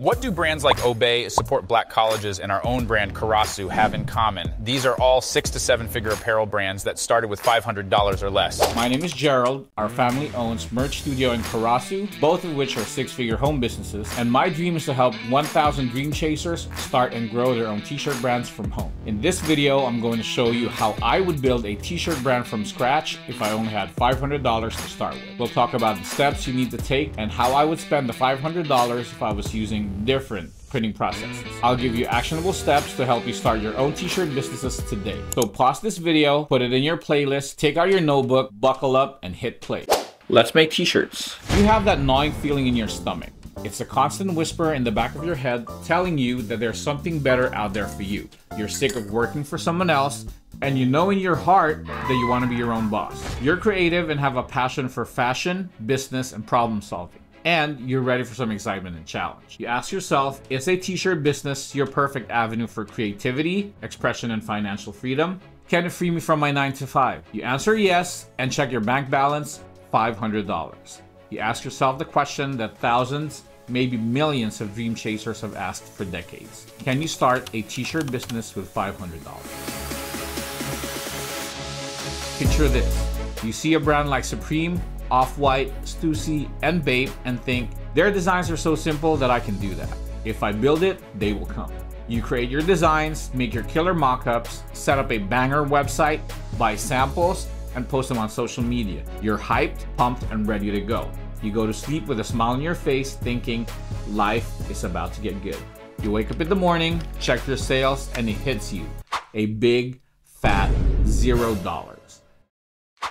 What do brands like Obey, Support Black Colleges, and our own brand Karasu have in common? These are all six to seven figure apparel brands that started with $500 or less. My name is Jerald. Our family owns Merch Studio and Karasu, both of which are six figure home businesses. And my dream is to help 1,000 dream chasers start and grow their own t shirt brands from home. In this video, I'm going to show you how I would build a t shirt brand from scratch if I only had $500 to start with. We'll talk about the steps you need to take and how I would spend the $500 if I was using different printing processes. I'll give you actionable steps to help you start your own t-shirt businesses today. So pause this video, put it in your playlist, take out your notebook, buckle up, and hit play. Let's make t-shirts. You have that gnawing feeling in your stomach. It's a constant whisper in the back of your head telling you that there's something better out there for you. You're sick of working for someone else, and you know in your heart that you want to be your own boss. You're creative and have a passion for fashion, business, and problem solving and you're ready for some excitement and challenge. You ask yourself, is a t-shirt business your perfect avenue for creativity, expression, and financial freedom? Can it free me from my 9 to 5? You answer yes and check your bank balance, $500. You ask yourself the question that thousands, maybe millions of dream chasers have asked for decades. Can you start a t-shirt business with $500? Picture this. You see a brand like Supreme off-White, Stussy, and Bape and think, their designs are so simple that I can do that. If I build it, they will come. You create your designs, make your killer mockups, set up a banger website, buy samples, and post them on social media. You're hyped, pumped, and ready to go. You go to sleep with a smile on your face thinking life is about to get good. You wake up in the morning, check your sales, and it hits you. A big, fat zero dollars.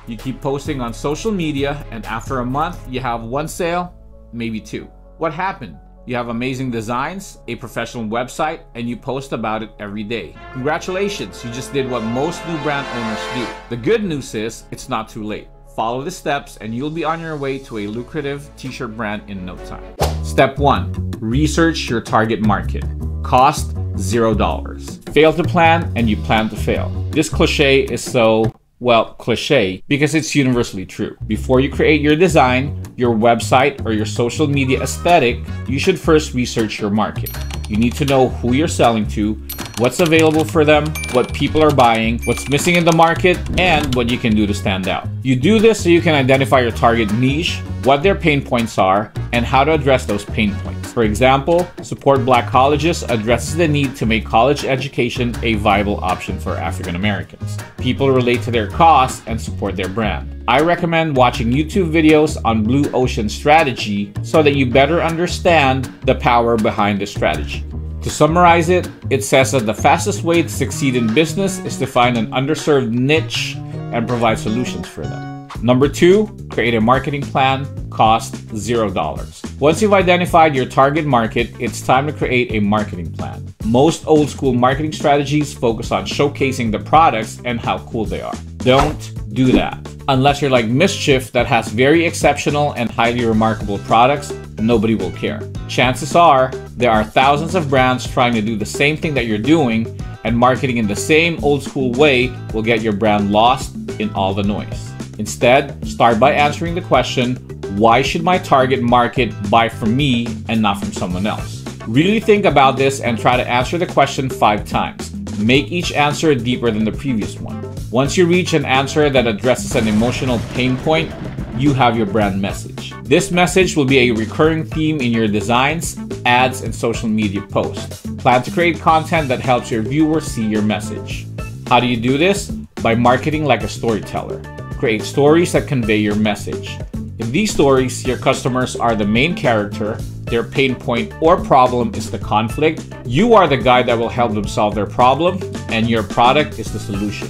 You keep posting on social media, and after a month, you have one sale, maybe two. What happened? You have amazing designs, a professional website, and you post about it every day. Congratulations, you just did what most new brand owners do. The good news is, it's not too late. Follow the steps, and you'll be on your way to a lucrative t shirt brand in no time. Step 1 Research your target market. Cost $0. Fail to plan, and you plan to fail. This cliche is so well, cliche, because it's universally true. Before you create your design, your website, or your social media aesthetic, you should first research your market. You need to know who you're selling to, what's available for them, what people are buying, what's missing in the market, and what you can do to stand out. You do this so you can identify your target niche, what their pain points are, and how to address those pain points. For example, Support Black Colleges addresses the need to make college education a viable option for African Americans. People relate to their costs and support their brand. I recommend watching YouTube videos on Blue Ocean strategy so that you better understand the power behind the strategy. To summarize it, it says that the fastest way to succeed in business is to find an underserved niche and provide solutions for them. Number two, create a marketing plan, cost $0. Once you've identified your target market, it's time to create a marketing plan. Most old school marketing strategies focus on showcasing the products and how cool they are. Don't do that. Unless you're like MSCHF that has very exceptional and highly remarkable products, nobody will care. Chances are there are thousands of brands trying to do the same thing that you're doing, and marketing in the same old school way will get your brand lost in all the noise. Instead, start by answering the question why should my target market buy from me and not from someone else? Really think about this and try to answer the question five times. Make each answer deeper than the previous one. Once you reach an answer that addresses an emotional pain point, you have your brand message. This message will be a recurring theme in your designs, ads, and social media posts. Plan to create content that helps your viewers see your message. How do you do this? By marketing like a storyteller create stories that convey your message. In these stories, your customers are the main character, their pain point or problem is the conflict, you are the guy that will help them solve their problem, and your product is the solution.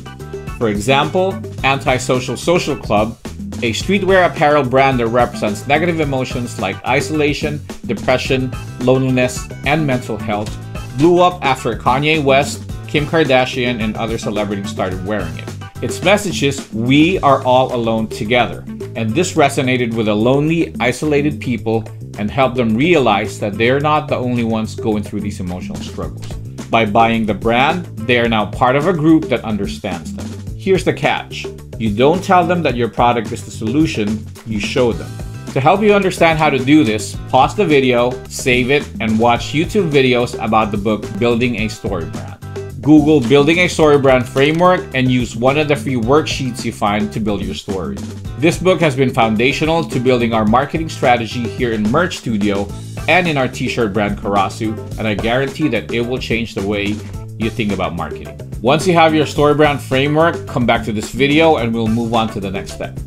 For example, Antisocial Social Club, a streetwear apparel brand that represents negative emotions like isolation, depression, loneliness, and mental health, blew up after Kanye West, Kim Kardashian, and other celebrities started wearing it. Its message is we are all alone together. And this resonated with the lonely, isolated people and helped them realize that they're not the only ones going through these emotional struggles. By buying the brand, they are now part of a group that understands them. Here's the catch you don't tell them that your product is the solution, you show them. To help you understand how to do this, pause the video, save it, and watch YouTube videos about the book Building a Story Brand. Google Building a Story Brand Framework and use one of the free worksheets you find to build your story. This book has been foundational to building our marketing strategy here in Merch Studio and in our t-shirt brand Karasu, and I guarantee that it will change the way you think about marketing. Once you have your story brand framework, come back to this video and we'll move on to the next step.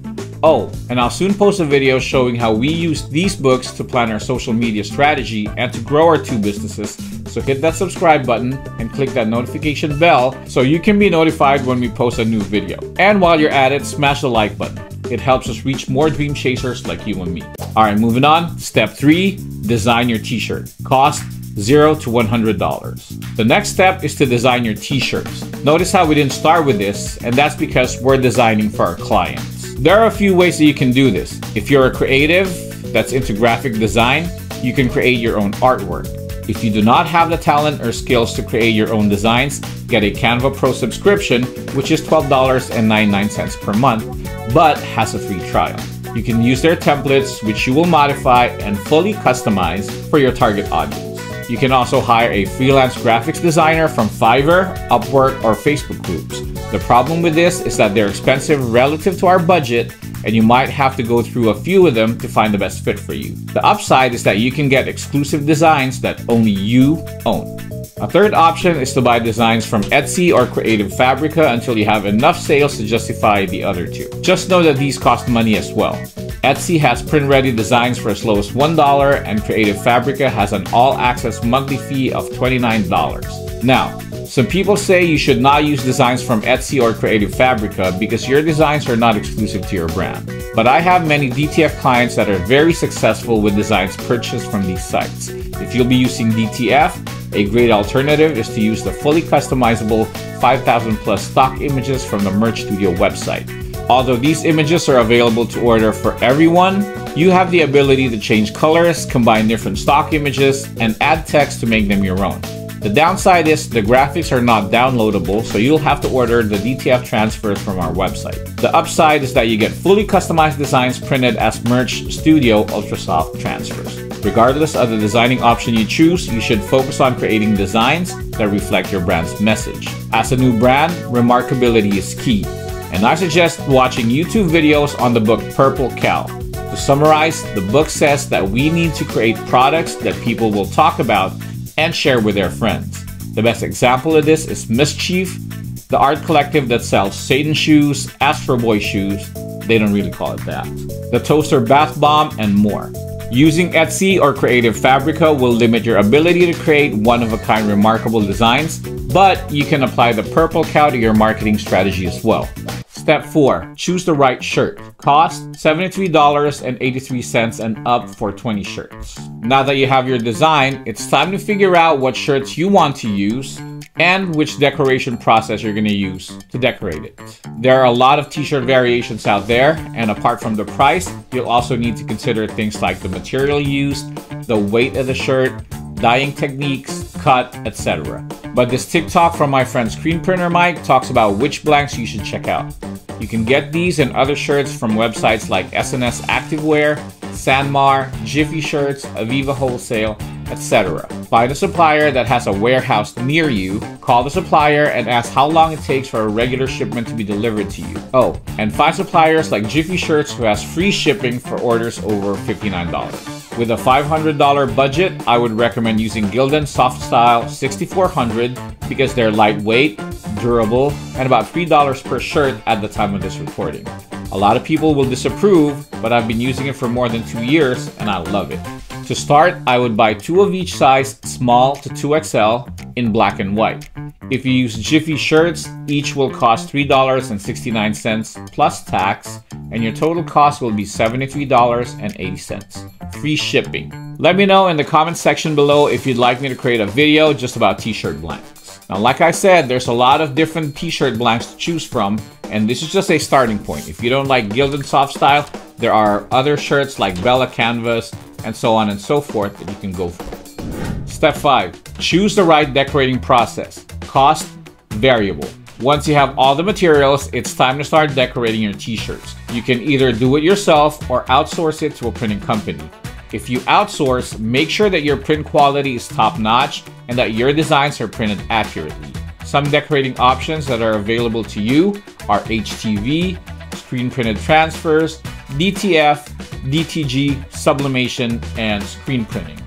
Oh, and I'll soon post a video showing how we use these books to plan our social media strategy and to grow our two businesses. So hit that subscribe button and click that notification bell so you can be notified when we post a new video. And while you're at it, smash the like button. It helps us reach more dream chasers like you and me. All right, moving on. Step three, design your t-shirt. Cost zero to $100. The next step is to design your t-shirts. Notice how we didn't start with this, and that's because we're designing for our clients. There are a few ways that you can do this. If you're a creative that's into graphic design, you can create your own artwork. If you do not have the talent or skills to create your own designs, get a Canva Pro subscription, which is $12.99 per month, but has a free trial. You can use their templates, which you will modify and fully customize for your target audience. You can also hire a freelance graphics designer from Fiverr, Upwork, or Facebook groups. The problem with this is that they're expensive relative to our budget, and you might have to go through a few of them to find the best fit for you. The upside is that you can get exclusive designs that only you own. A third option is to buy designs from Etsy or Creative Fabrica until you have enough sales to justify the other two. Just know that these cost money as well. Etsy has print ready designs for as low as $1, and Creative Fabrica has an all access monthly fee of $29. Now, some people say you should not use designs from Etsy or Creative Fabrica because your designs are not exclusive to your brand. But I have many DTF clients that are very successful with designs purchased from these sites. If you'll be using DTF, a great alternative is to use the fully customizable 5000 plus stock images from the Merch Studio website. Although these images are available to order for everyone, you have the ability to change colors, combine different stock images, and add text to make them your own. The downside is the graphics are not downloadable, so you'll have to order the DTF transfers from our website. The upside is that you get fully customized designs printed as Merch Studio Ultrasoft transfers. Regardless of the designing option you choose, you should focus on creating designs that reflect your brand's message. As a new brand, remarkability is key and I suggest watching YouTube videos on the book Purple Cow. To summarize, the book says that we need to create products that people will talk about and share with their friends. The best example of this is MSCHF, the art collective that sells Satan shoes, Astro Boy shoes, they don't really call it that, the Toaster Bath Bomb, and more. Using Etsy or Creative Fabrica will limit your ability to create one of a kind remarkable designs, but you can apply the purple cow to your marketing strategy as well. Step 4. Choose the right shirt. Cost $73.83 and up for 20 shirts. Now that you have your design, it's time to figure out what shirts you want to use and which decoration process you're going to use to decorate it. There are a lot of t-shirt variations out there, and apart from the price, you'll also need to consider things like the material used, the weight of the shirt, dyeing techniques, cut, etc. But this TikTok from my friend Screen Printer Mike talks about which blanks you should check out. You can get these and other shirts from websites like S&S Activewear, Sanmar, Jiffy Shirts, Aviva Wholesale, etc. Find a supplier that has a warehouse near you, call the supplier and ask how long it takes for a regular shipment to be delivered to you. Oh, and find suppliers like Jiffy Shirts who has free shipping for orders over $59. With a $500 budget, I would recommend using Gildan Soft Style 6400 because they're lightweight, durable, and about $3 per shirt at the time of this recording. A lot of people will disapprove, but I've been using it for more than two years and I love it. To start, I would buy two of each size, small to 2XL, in black and white. If you use Jiffy shirts, each will cost $3.69 plus tax, and your total cost will be $73.80. Free shipping. Let me know in the comment section below if you'd like me to create a video just about t-shirt blanks. Now, like I said, there's a lot of different t-shirt blanks to choose from, and this is just a starting point. If you don't like Gildan Soft Style, there are other shirts like Bella Canvas and so on and so forth that you can go for. Step 5. Choose the right decorating process. Cost variable. Once you have all the materials, it's time to start decorating your t-shirts. You can either do it yourself or outsource it to a printing company. If you outsource, make sure that your print quality is top notch and that your designs are printed accurately. Some decorating options that are available to you are HTV, screen printed transfers, DTF, DTG, sublimation, and screen printing.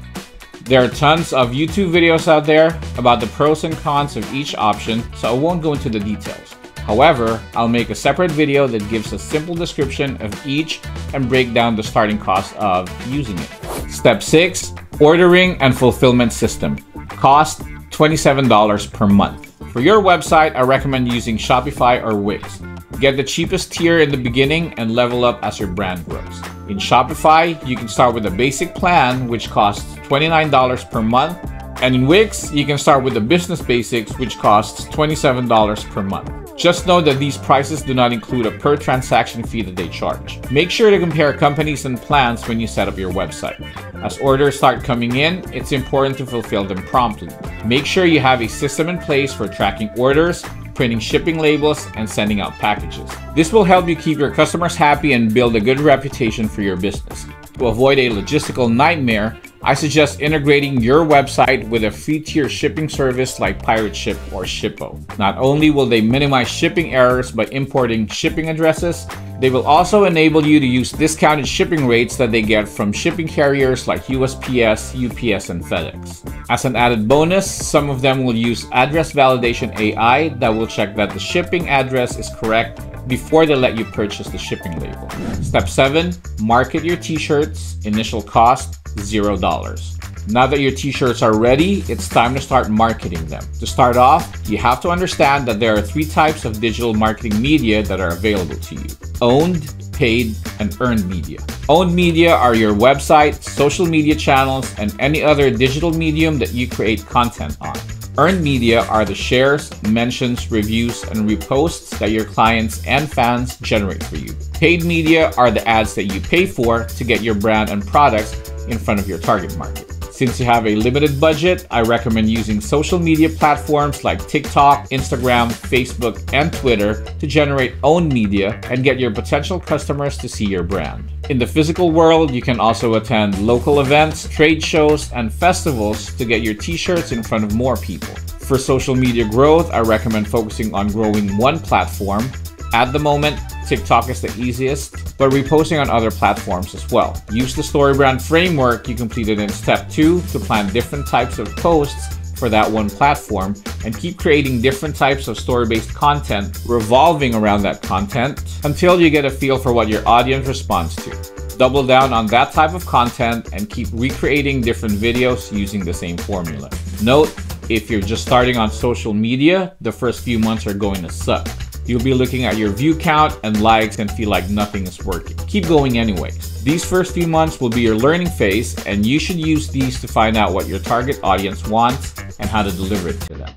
There are tons of YouTube videos out there about the pros and cons of each option, so I won't go into the details. However, I'll make a separate video that gives a simple description of each and break down the starting cost of using it. Step 6 Ordering and Fulfillment System. Cost $27 per month. For your website, I recommend using Shopify or Wix. Get the cheapest tier in the beginning and level up as your brand grows. In Shopify, you can start with a basic plan, which costs $29 per month. And in Wix, you can start with the business basics, which costs $27 per month. Just know that these prices do not include a per transaction fee that they charge. Make sure to compare companies and plans when you set up your website. As orders start coming in, it's important to fulfill them promptly. Make sure you have a system in place for tracking orders, printing shipping labels, and sending out packages. This will help you keep your customers happy and build a good reputation for your business. To avoid a logistical nightmare, I suggest integrating your website with a free tier shipping service like Pirate Ship or Shippo. Not only will they minimize shipping errors by importing shipping addresses, they will also enable you to use discounted shipping rates that they get from shipping carriers like USPS, UPS, and FedEx. As an added bonus, some of them will use address validation AI that will check that the shipping address is correct before they let you purchase the shipping label. Step 7 Market your t shirts. Initial cost $0. Now that your t shirts are ready, it's time to start marketing them. To start off, you have to understand that there are three types of digital marketing media that are available to you owned, paid, and earned media. Owned media are your website, social media channels, and any other digital medium that you create content on. Earned media are the shares, mentions, reviews, and reposts that your clients and fans generate for you. Paid media are the ads that you pay for to get your brand and products in front of your target market. Since you have a limited budget, I recommend using social media platforms like TikTok, Instagram, Facebook, and Twitter to generate own media and get your potential customers to see your brand. In the physical world, you can also attend local events, trade shows, and festivals to get your t shirts in front of more people. For social media growth, I recommend focusing on growing one platform at the moment, TikTok is the easiest, but reposting on other platforms as well. Use the StoryBrand framework you completed in step two to plan different types of posts for that one platform and keep creating different types of story based content revolving around that content until you get a feel for what your audience responds to. Double down on that type of content and keep recreating different videos using the same formula. Note, if you're just starting on social media, the first few months are going to suck. You'll be looking at your view count and likes and feel like nothing is working. Keep going anyway. These first few months will be your learning phase, and you should use these to find out what your target audience wants and how to deliver it to them.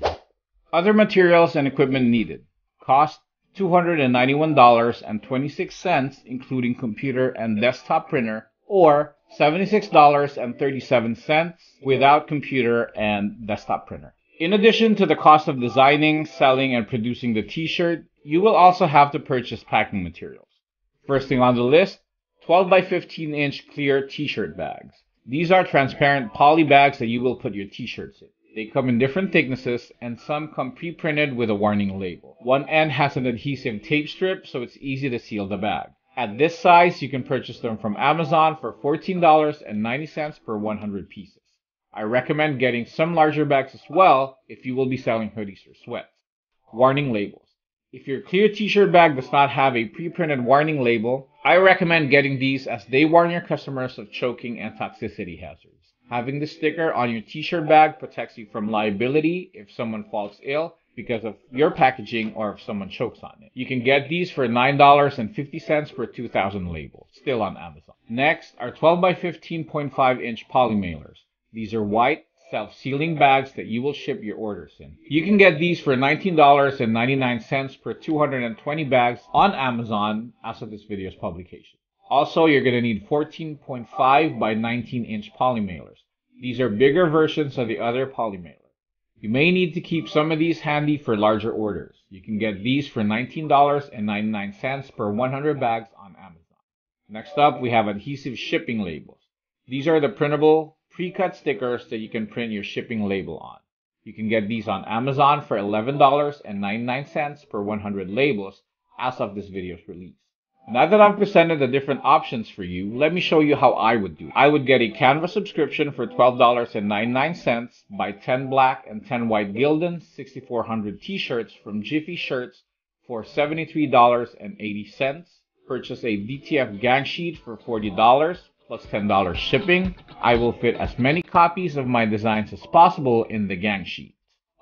Other materials and equipment needed. Cost $291.26, including computer and desktop printer, or $76.37 without computer and desktop printer. In addition to the cost of designing, selling, and producing the t shirt, you will also have to purchase packing materials. First thing on the list 12 by 15 inch clear t shirt bags. These are transparent poly bags that you will put your t shirts in. They come in different thicknesses and some come pre printed with a warning label. One end has an adhesive tape strip so it's easy to seal the bag. At this size, you can purchase them from Amazon for $14.90 per 100 pieces. I recommend getting some larger bags as well if you will be selling hoodies or sweats. Warning labels. If your clear t-shirt bag does not have a pre-printed warning label, I recommend getting these as they warn your customers of choking and toxicity hazards. Having the sticker on your t-shirt bag protects you from liability if someone falls ill because of your packaging or if someone chokes on it. You can get these for $9.50 per 2,000 labels, still on Amazon. Next are 12 by 15.5 inch poly mailers. These are white, self-sealing bags that you will ship your orders in. You can get these for $19.99 per 220 bags on Amazon as of this video's publication. Also, you're going to need 14.5 by 19 inch poly mailers. These are bigger versions of the other poly mailer. You may need to keep some of these handy for larger orders. You can get these for $19.99 per 100 bags on Amazon. Next up, we have adhesive shipping labels. These are the printable, pre-cut stickers that you can print your shipping label on. You can get these on Amazon for $11.99 per 100 labels as of this video's release. Now that I've presented the different options for you, let me show you how I would do. I would get a Canva subscription for $12.99, buy 10 black and 10 white Gildan 6400 t-shirts from Jiffy Shirts for $73.80, purchase a DTF gang sheet for $40 plus $10 shipping. I will fit as many copies of my designs as possible in the gang sheet.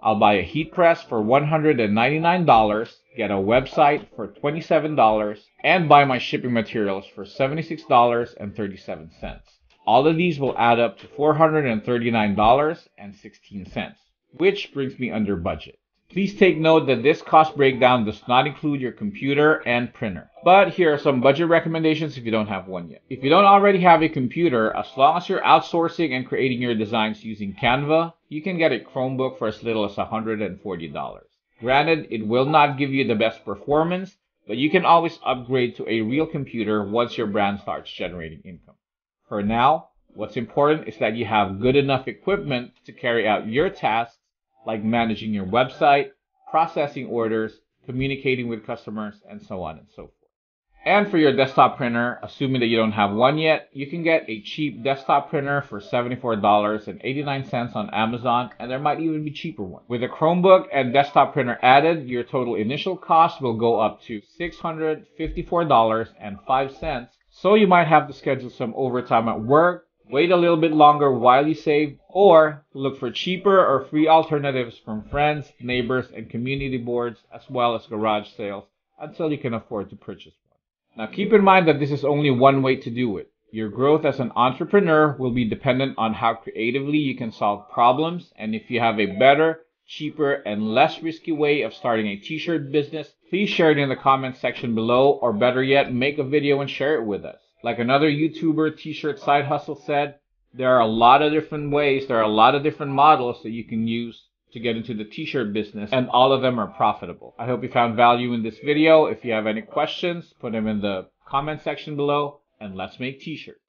I'll buy a heat press for $199, get a website for $27, and buy my shipping materials for $76.37. All of these will add up to $439.16, which brings me under budget. Please take note that this cost breakdown does not include your computer and printer. But here are some budget recommendations if you don't have one yet. If you don't already have a computer, as long as you're outsourcing and creating your designs using Canva, you can get a Chromebook for as little as $140. Granted, it will not give you the best performance, but you can always upgrade to a real computer once your brand starts generating income. For now, what's important is that you have good enough equipment to carry out your tasks like managing your website, processing orders, communicating with customers, and so on and so forth. And for your desktop printer, assuming that you don't have one yet, you can get a cheap desktop printer for $74.89 on Amazon, and there might even be cheaper ones. With a Chromebook and desktop printer added, your total initial cost will go up to $654.05. So you might have to schedule some overtime at work wait a little bit longer while you save, or look for cheaper or free alternatives from friends, neighbors, and community boards, as well as garage sales, until you can afford to purchase one. Now keep in mind that this is only one way to do it. Your growth as an entrepreneur will be dependent on how creatively you can solve problems, and if you have a better, cheaper, and less risky way of starting a t-shirt business, please share it in the comments section below, or better yet, make a video and share it with us. Like another YouTuber t-shirt side hustle said, there are a lot of different ways, there are a lot of different models that you can use to get into the t-shirt business and all of them are profitable. I hope you found value in this video. If you have any questions, put them in the comment section below and let's make t-shirts.